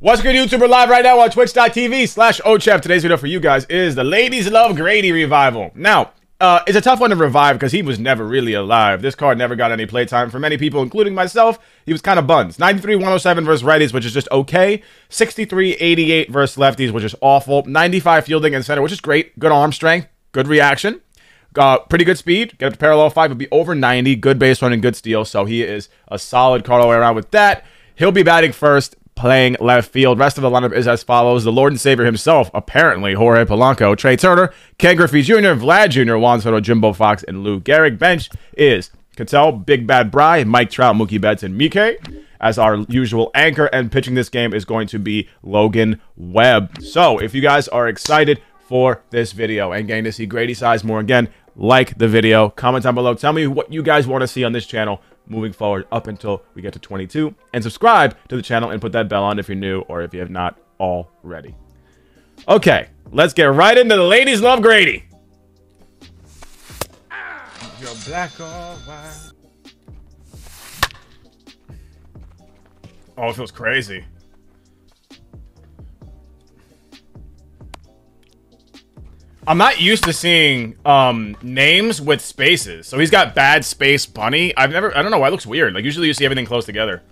What's good, YouTuber? Live right now on twitch.tv slash OhChev. Today's video for you guys is the Ladies Love Grady revival. Now, uh, it's a tough one to revive because he was never really alive. This card never got any playtime for many people, including myself. He was kind of buns. 93 107 versus righties, which is just okay. 63 88 versus lefties, which is awful. 95 fielding and center, which is great. Good arm strength, good reaction. Got pretty good speed. Get up to parallel five, would be over 90. Good base running, good steal. So he is a solid card all the way around with that. He'll be batting first playing left field. Rest of the lineup is as follows. The Lord and Savior himself, apparently, Jorge Polanco, Trea Turner, Ken Griffey Jr., Vlad Jr., Juan Soto, Jimbo Foxx, and Lou Gehrig. Bench is Cattell, Big Bad Bry, Mike Trout, Mookie Betts, and Mike. As our usual anchor and pitching this game is going to be Logan Webb. So if you guys are excited for this video and getting to see Grady Sizemore again, like the video, comment down below, tell me what you guys want to see on this channel moving forward up until we get to 22. And subscribe to the channel and put that bell on if you're new or if you have not already. Okay, let's get right into the ladies love Grady. You're black or white. Oh, it feels crazy. I'm not used to seeing um, names with spaces. So he's got bad space bunny. I've never, I don't know why it looks weird. Like usually you see everything close together.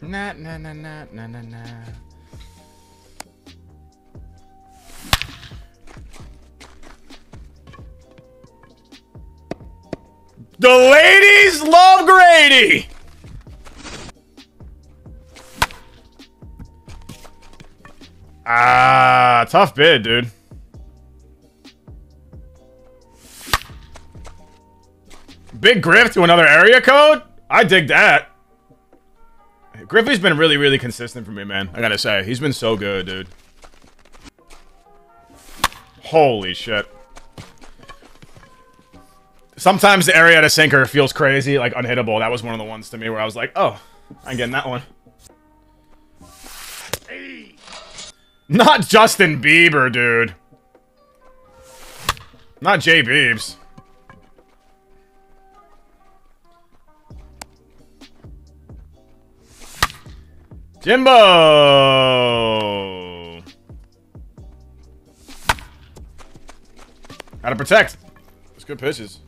Nah, nah, nah, nah, nah, nah. The ladies love Grady! Ah, tough bid, dude. Big Griff to another area code? I dig that. Griffey's been really, really consistent for me, man. I gotta say. He's been so good, dude. Holy shit. Sometimes the Arrieta sinker feels crazy, like unhittable. That was one of the ones to me where I was like, oh, I'm getting that one. Not Justin Bieber, dude. Not Jay Beebs. Jimbo! Gotta protect. It's good pitches.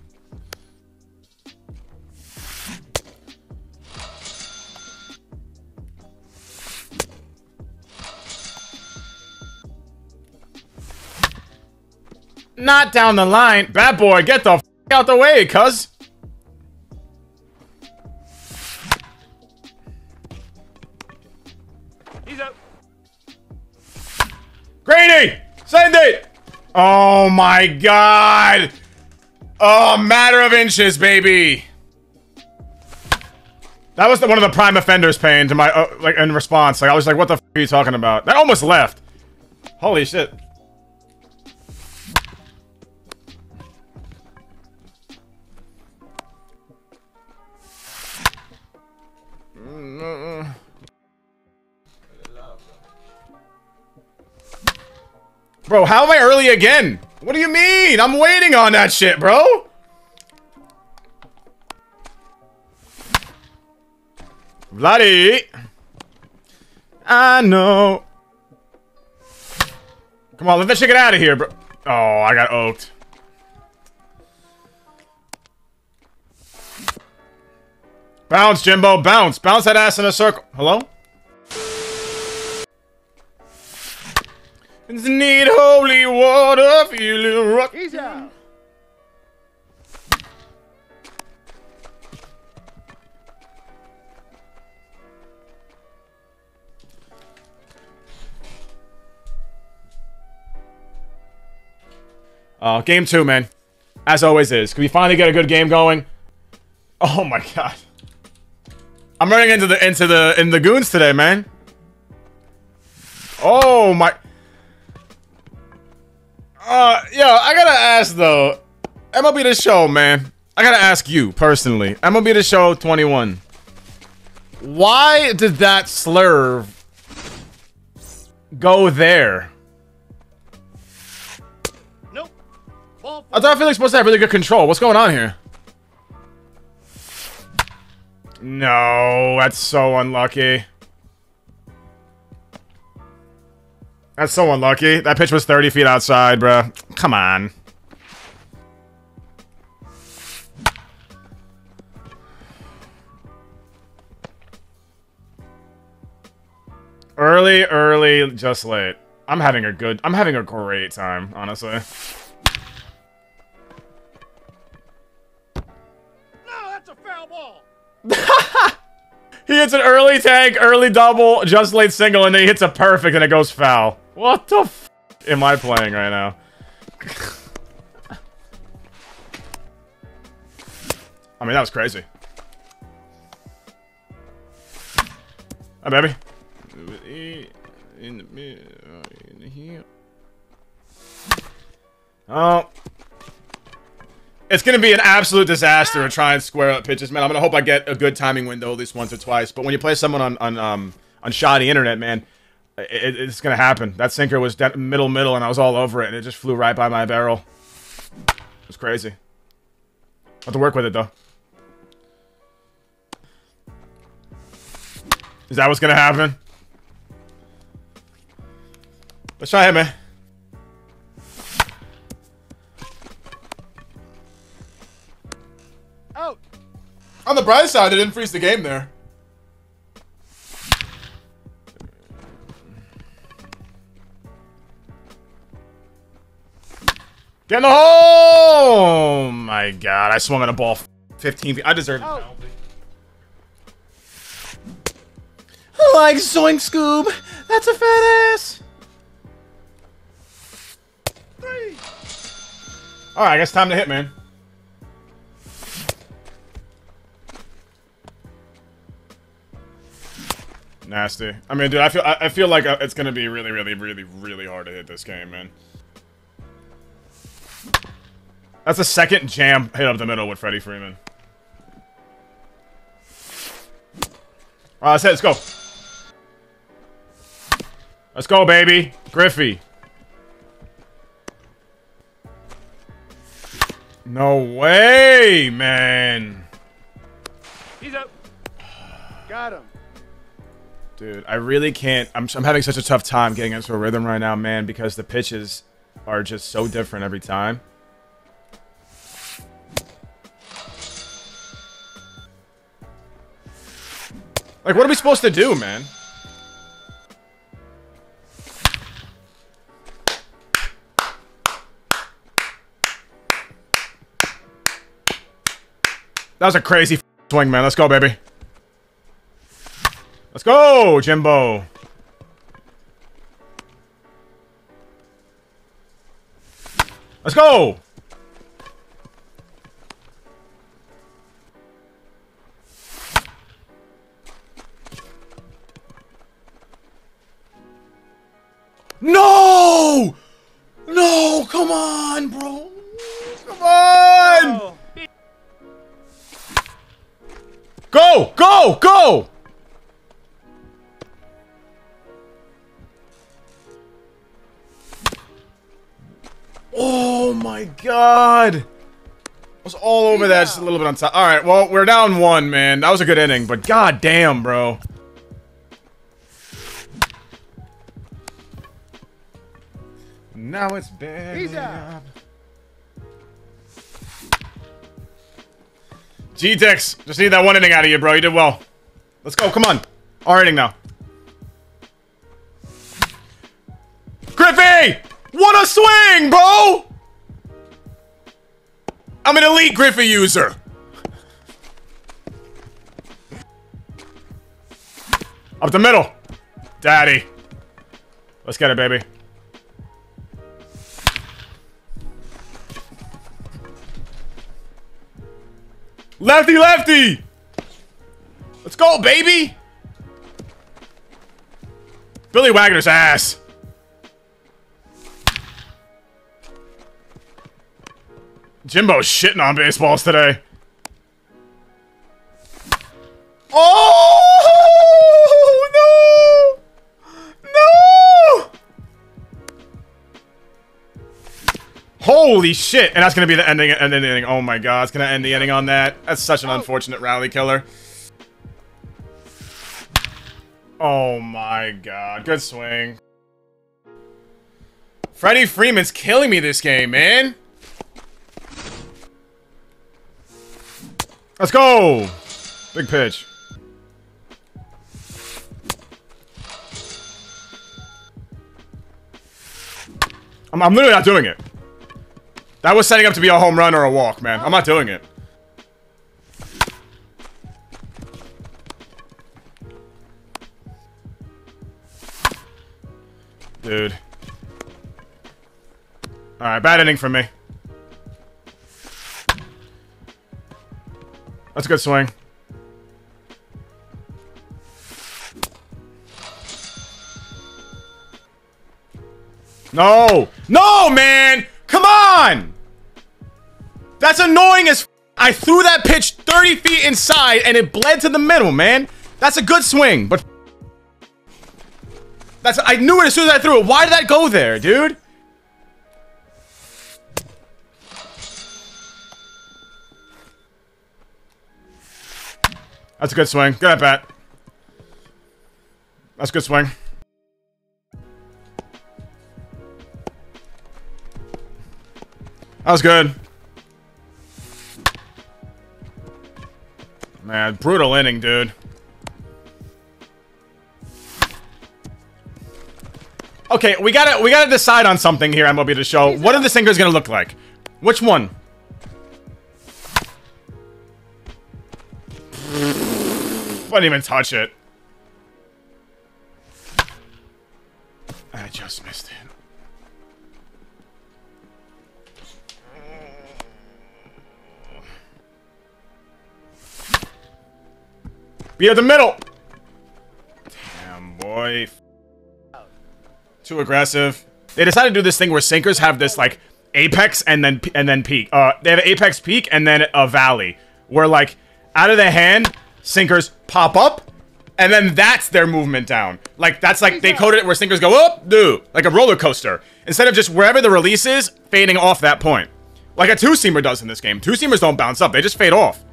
Not down the line. Bad boy, get the out the way, cuz. He's up. Grady! Send it! Oh my god! Oh, matter of inches, baby. That was the, one of the prime offenders paying to my, uh, like, in response. Like, I was like, what the are you talking about? That almost left. Holy shit. Bro, how am I early again? What do you mean? I'm waiting on that shit, bro. Vladdy. I know. Come on, let that shit get out of here, bro. Oh, I got oaked. Bounce, Jimbo, bounce. Bounce that ass in a circle. Hello? Need holy water, feeling. He's out. Uh, game two, man. As always is. Can we finally get a good game going? Oh my god. I'm running into the into the in the goons today, man. Oh my uh, yo, I gotta ask though. MLB The Show, man. I gotta ask you personally. MLB The Show 21. Why did that slurve go there? Nope. I thought Felix was supposed to have really good control. What's going on here? No, that's so unlucky. That's so unlucky. That pitch was 30 feet outside, bro. Come on. Early, early, just late. I'm having a good, I'm having a great time, honestly. No, that's a foul ball. he hits an early tank, early double, just late single, and then he hits a perfect and it goes foul. What the f am I playing right now? I mean, that was crazy. Hi, baby. In the in here. Oh. It's going to be an absolute disaster to try and square up pitches, man. I'm going to hope I get a good timing window at least once or twice. But when you play someone on on um on shoddy internet, man, it, it's going to happen. That sinker was middle middle, and I was all over it, and it just flew right by my barrel. It was crazy. I have to work with it though. Is that what's going to happen? Let's try it, man. Out. On the bright side, it didn't freeze the game there. Get in the hole! Oh my god, I swung on a ball 15 feet. I deserve it. Like Zoink Scoob! That's a fat ass! Three. Alright, I guess time to hit, man. Nasty. I mean, dude, I feel I, I feel like uh, it's gonna be really, really, really, really hard to hit this game, man. That's a second jam hit up the middle with Freddie Freeman. Alright, let's hit. Let's go. Let's go, baby. Griffey. No way, man. He's up. Got him. Dude, I really can't. I'm, I'm having such a tough time getting into a rhythm right now, man, because the pitches are just so different every time. Like, what are we supposed to do, man? That was a crazy swing, man. Let's go, baby. Let's go, Jimbo. Let's go. No! No, come on, bro. Come on! Go! Go! Go! Oh my god! I was all over that, just a little bit on top. Alright, well, we're down one, man. That was a good inning, but god damn, bro. Now it's bad. He's out. G-Tex, just need that one inning out of you, bro. You did well. Let's go, come on. Our inning now. Griffey! What a swing, bro! I'm an elite Griffey user. Up the middle. Daddy. Let's get it, baby. Lefty, lefty! Let's go, baby! Billy Wagner's ass. Jimbo's shitting on baseballs today. Holy shit! And that's gonna be the ending. Ending. Oh my god, it's gonna end the ending on that. That's such an unfortunate rally killer. Oh my god, good swing. Freddie Freeman's killing me this game, man. Let's go! Big pitch. I'm, I'm literally not doing it. That was setting up to be a home run or a walk, man. I'm not doing it. Dude. Alright, bad inning for me. That's a good swing. No! No, man! Come on! That's annoying as I threw that pitch 30 feet inside and it bled to the middle, man. That's a good swing, but that's I knew it as soon as I threw it. Why did that go there, dude? That's a good swing. Good at bat. That's a good swing. That was good. Man, brutal inning, dude. Okay, we gotta we gotta decide on something here, MLB The Show. What are the sinkers gonna look like? Which one? Didn't even touch it. I just missed it. Be at the middle! Damn, boy. Too aggressive. They decided to do this thing where sinkers have this, like, apex and then and then peak. Uh, they have an apex peak and then a valley. Where, like, out of the hand, sinkers pop up, and then that's their movement down. Like, that's like, they coded it where sinkers go up, do, like a roller coaster. Instead of just wherever the release is, fading off that point. Like a two-seamer does in this game. Two-seamers don't bounce up, they just fade off.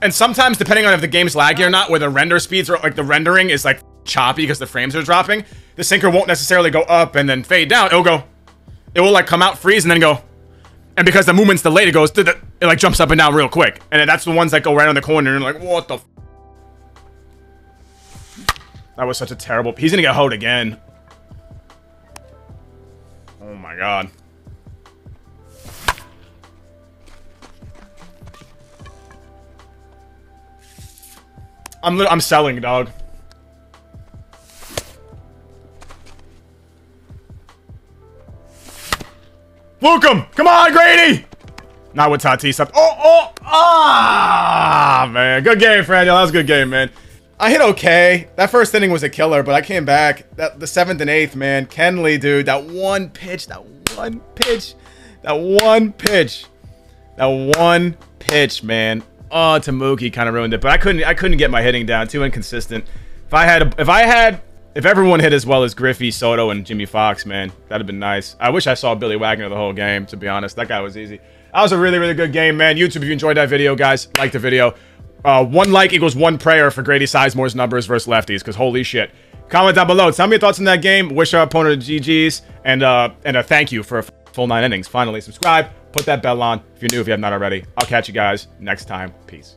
And sometimes, depending on if the game's laggy or not, where the render speeds are, like, the rendering is, like, choppy because the frames are dropping, the sinker won't necessarily go up and then fade down. It'll go, it will, like, come out, freeze, and then go. And because the movement's delayed, it goes, it, like, jumps up and down real quick. And that's the ones that go right on the corner, and like, what the That was such a terrible... He's gonna get hoed again. Oh my god. I'm I'm selling, dog. Fluke him! Come on, Grady! Not with Tatis up. Oh, oh, ah, man. Good game, Franjo. That was a good game, man. I hit okay. That first inning was a killer, but I came back. That the seventh and eighth, man. Kenley, dude, that one pitch, that one pitch, that one pitch, that one pitch, man. Oh, Tamuki kind of ruined it, but I couldn't. I couldn't get my hitting down. Too inconsistent. If I had, if I had, if everyone hit as well as Griffey, Soto, and Jimmie Foxx, man, that'd have been nice. I wish I saw Billy Wagner the whole game. To be honest, that guy was easy. That was a really, really good game, man. YouTube, if you enjoyed that video, guys, like the video. Uh, one like equals one prayer for Grady Sizemore's numbers versus lefties, because holy shit. Comment down below. Tell me your thoughts on that game. Wish our opponent GG's, and uh, and a thank you for full nine innings. Finally, subscribe, put that bell on if you're new, if you have not already. I'll catch you guys next time. Peace.